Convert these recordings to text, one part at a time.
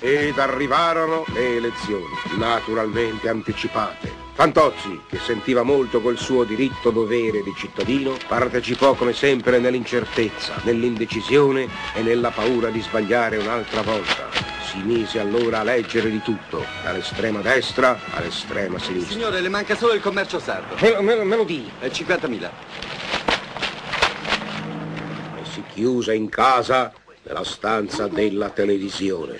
Ed arrivarono le elezioni, naturalmente anticipate. Fantozzi, che sentiva molto quel suo diritto dovere di cittadino, partecipò come sempre nell'incertezza, nell'indecisione e nella paura di sbagliare un'altra volta. Si mise allora a leggere di tutto, dall'estrema destra all'estrema sinistra. Signore, le manca solo il commercio sardo. Me lo, me me lo di. È 50.000. E si chiuse in casa nella stanza della televisione.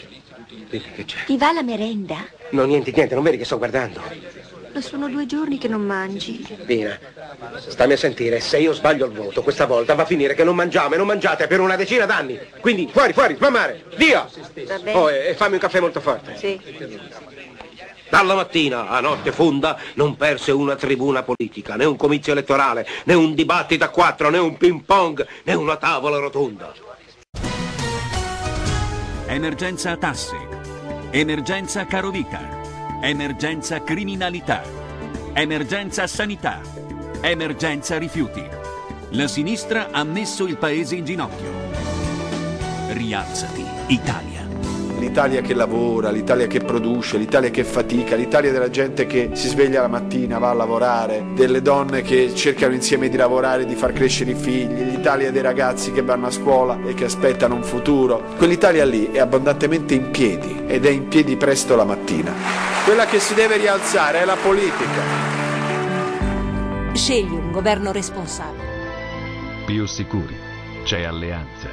Che c'è? Ti va la merenda? No, niente, niente, non vedi che sto guardando. Lo sono due giorni che non mangi. Dina, stammi a sentire, se io sbaglio il voto, questa volta va a finire che non mangiamo e non mangiate per una decina d'anni. Quindi fuori, fuori, smammare, via! Oh, e, e fammi un caffè molto forte. Sì. Dalla mattina a notte fonda non perse una tribuna politica, né un comizio elettorale, né un dibattito a quattro, né un ping pong, né una tavola rotonda. Emergenza tasse. Emergenza carovita. Emergenza criminalità. Emergenza sanità. Emergenza rifiuti. La sinistra ha messo il paese in ginocchio. Rialzati, Italia. L'Italia che lavora, l'Italia che produce, l'Italia che fatica, l'Italia della gente che si sveglia la mattina, va a lavorare, delle donne che cercano insieme di lavorare, di far crescere i figli, l'Italia dei ragazzi che vanno a scuola e che aspettano un futuro. Quell'Italia lì è abbondantemente in piedi ed è in piedi presto la mattina. Quella che si deve rialzare è la politica. Scegli un governo responsabile. Più sicuri. C'è alleanza.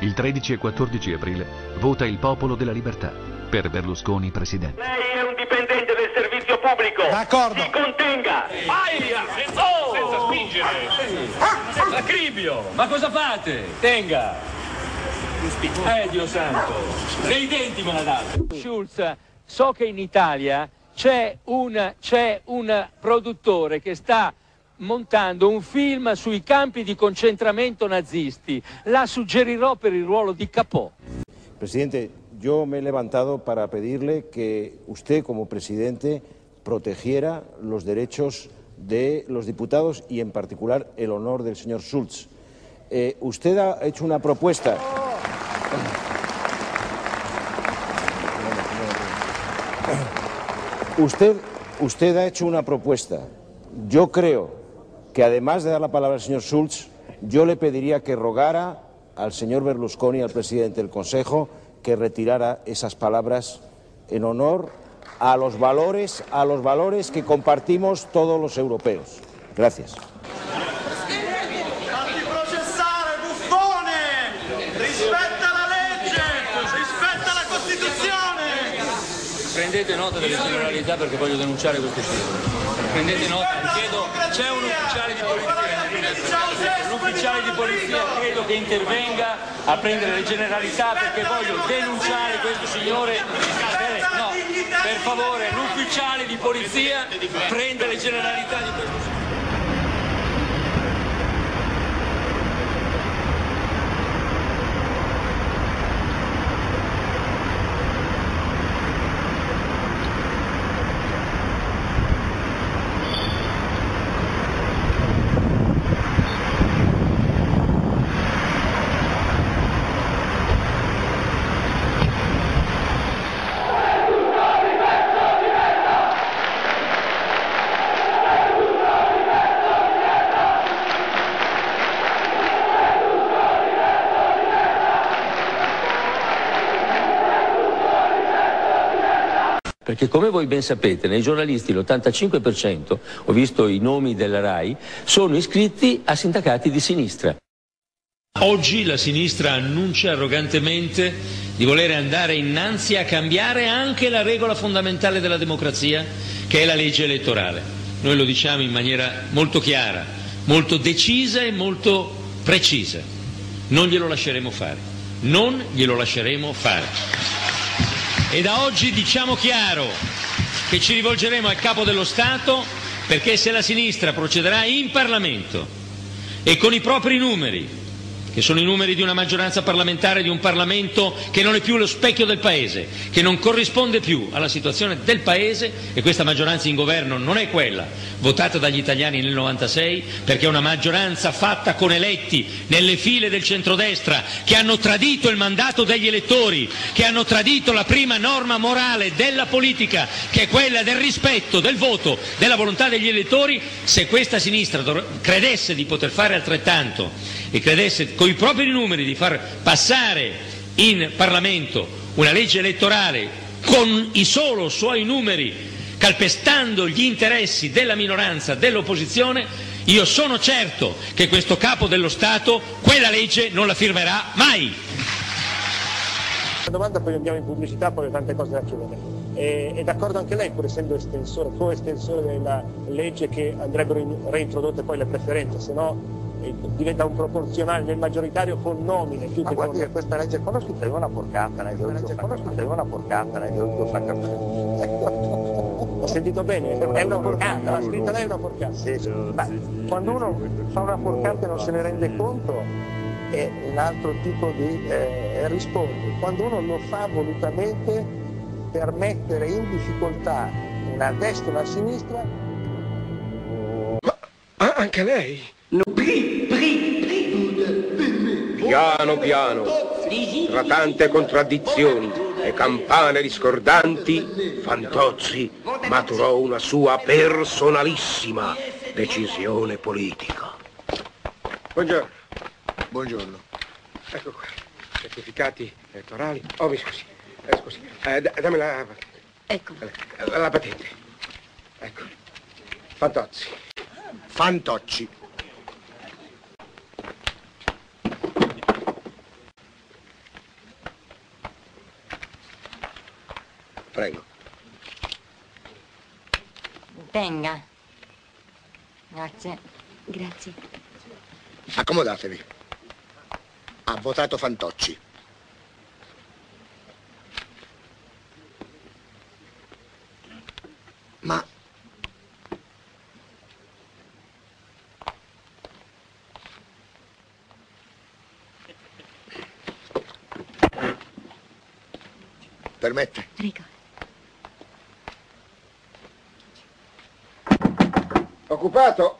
Il 13 e 14 aprile vota il popolo della libertà per Berlusconi presidente. Lei è un dipendente del servizio pubblico. D'accordo. Si contenga. Aia! Oh! Senza spingere! Acribio! Ma cosa fate? Tenga! Eh, Dio santo! Nei denti me la date! Schulz, so che in Italia c'è un, c'è un produttore che sta montando un film sui campi di concentramento nazisti. La suggerirò per il ruolo di Capò. Presidente, yo me he levantado para pedirle que usted como presidente protegiera los derechos de los diputados y en particular el honor del señor Schulz. Eh, usted ha hecho una propuesta. Usted, usted ha hecho una propuesta. Yo creo que además de dar la palabra al señor Schulz, yo le pediría que rogara al señor Berlusconi, al presidente del Consejo, que retirara esas palabras en honor a los valores, a los valores que compartimos todos los europeos. Gracias. Prendete nota delle generalità perché voglio denunciare questo film. Prendete nota, chiedo, c'è un ufficiale di polizia. L'ufficiale di polizia credo che intervenga a prendere le generalità perché voglio denunciare questo signore. No, per favore, l'ufficiale di polizia prenda le generalità di questo signore. Perché come voi ben sapete, nei giornalisti l'85%, ho visto i nomi della RAI, sono iscritti a sindacati di sinistra. Oggi la sinistra annuncia arrogantemente di voler andare innanzi a cambiare anche la regola fondamentale della democrazia, che è la legge elettorale. Noi lo diciamo in maniera molto chiara, molto decisa e molto precisa. Non glielo lasceremo fare. Non glielo lasceremo fare. E da oggi diciamo chiaro che ci rivolgeremo al capo dello Stato perché se la sinistra procederà in Parlamento e con i propri numeri che sono i numeri di una maggioranza parlamentare di un Parlamento che non è più lo specchio del Paese, che non corrisponde più alla situazione del Paese e questa maggioranza in governo non è quella votata dagli italiani nel 96 perché è una maggioranza fatta con eletti nelle file del centrodestra che hanno tradito il mandato degli elettori, che hanno tradito la prima norma morale della politica che è quella del rispetto del voto, della volontà degli elettori, se questa sinistra credesse di poter fare altrettanto e credesse con i propri numeri di far passare in Parlamento una legge elettorale con i solo suoi numeri, calpestando gli interessi della minoranza, dell'opposizione, io sono certo che questo capo dello Stato quella legge non la firmerà mai. La domanda poi andiamo in pubblicità, poi ho tante cose da chiedere. È, è d'accordo anche lei, pur essendo estensore, co-estensore della legge che andrebbero reintrodotte poi le preferenze, se no diventa un proporzionale nel maggioritario con nomine più Ma che guardi con... che questa legge qua l'ho scritta io una porcata, ho detto qua l'ho scritta io una porcata, ho sentito bene, è una porcata, l'ha scritta lei è una porcata. Sì, sì. Ma quando uno fa una porcata e non se ne rende conto è un altro tipo di eh, rispondi. Quando uno lo fa volutamente per mettere in difficoltà una destra e una sinistra Ah, anche lei? Piano piano, tra tante contraddizioni e campane discordanti, Fantozzi maturò una sua personalissima decisione politica. Buongiorno. Buongiorno. Ecco qua, certificati elettorali. Oh, mi scusi, eh, scusi, eh, da- dammi la, Ecco. la, la patente. Ecco, Fantozzi. Fantocci. Prego. Tenga. Grazie. Grazie. Accomodatevi. Ha votato Fantocci. Ma permette? Prego. Occupato?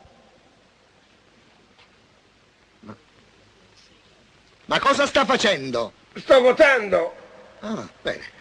Ma cosa sta facendo? Sto votando. Ah, bene.